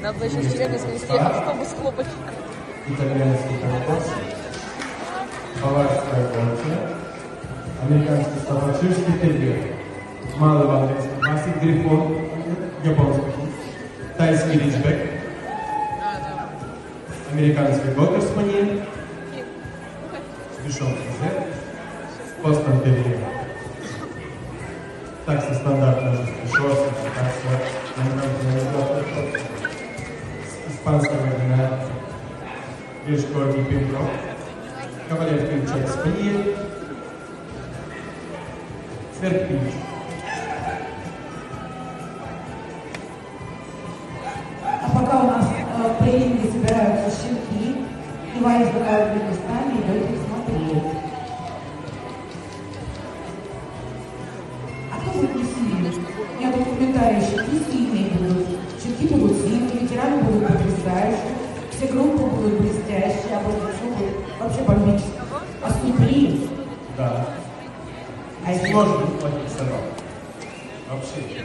Надо было еще с Челябинска везти автобус хлопать. итальянский колбас, баварская горча, американский стаффордширский терьер, малый валдейский классик, грифон, японский, тайский ричбек, американский гокер спаниель, дешевый зет, бостон терьер. Такса стандартная уже шорстка, такса, испанского вина, Вишкорний Пинко, Кавалер Пинчек Спаниель, Сверхпинч. А пока у нас э, тренинге собираются щенки, и Ваня выбирают местами и дает их смотреть. А кто будет не сильный? У меня тут в комментарии щенки сильные будут, щенки будут сильные, ветераны будут потрясающие, все группы будут блестящие, а все будет вообще бомбически. Сюрприз. Да. А если сырок. Вообще.